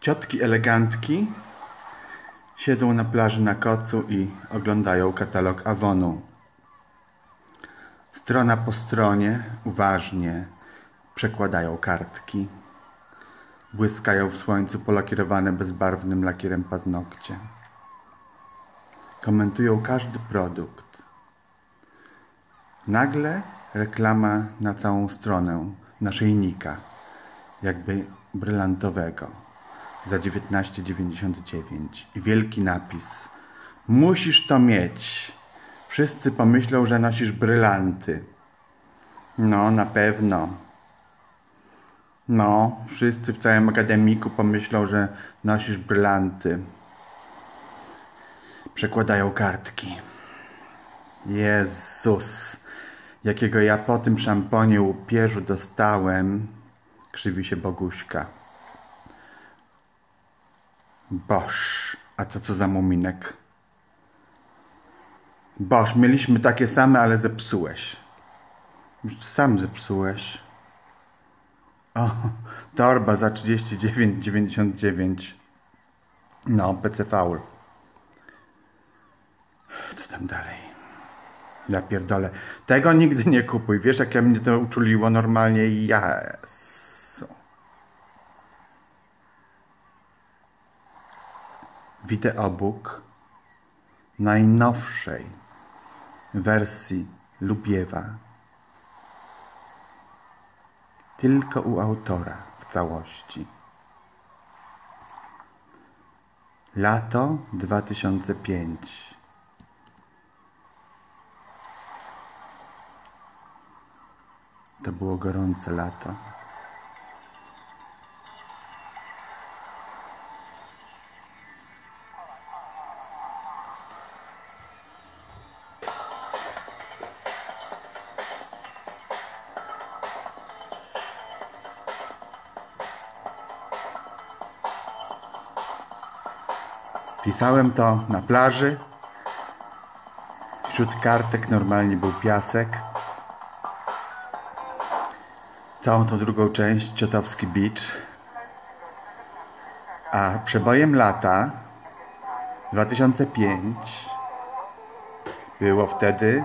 Ciotki elegantki siedzą na plaży na kocu i oglądają katalog Avonu. Strona po stronie uważnie przekładają kartki. Błyskają w słońcu polakierowane bezbarwnym lakierem paznokcie. Komentują każdy produkt. Nagle reklama na całą stronę naszyjnika, jakby brylantowego za 19,99 i wielki napis Musisz to mieć. Wszyscy pomyślą, że nosisz brylanty. No, na pewno. No, wszyscy w całym akademiku pomyślą, że nosisz brylanty. Przekładają kartki. Jezus, jakiego ja po tym szamponie łupieżu dostałem, krzywi się Boguśka. Boż, a to co za muminek? Boż, mieliśmy takie same, ale zepsułeś. Sam zepsułeś. O, torba za 39,99. No, PC faul. Co tam dalej? Ja pierdolę. Tego nigdy nie kupuj. Wiesz, jak ja mnie to uczuliło normalnie? Yes. Wideobook najnowszej wersji Lubiewa. Tylko u autora w całości. Lato 2005. To było gorące lato. Pisałem to na plaży. Wśród kartek normalnie był piasek. Całą tą drugą część Ciotowski Beach. A przebojem lata 2005 było wtedy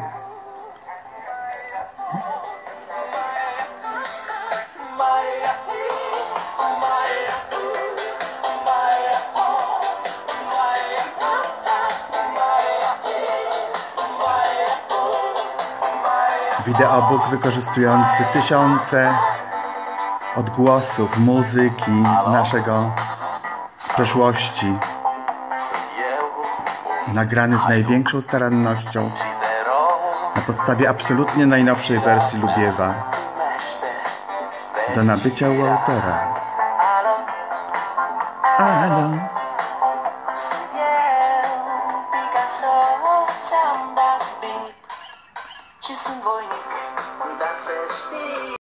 Wideobook wykorzystujący tysiące odgłosów muzyki z naszego z przeszłości. Nagrany z największą starannością na podstawie absolutnie najnowszej wersji Lubiewa do nabycia u autora. Alo. sunt voinic, dar să știi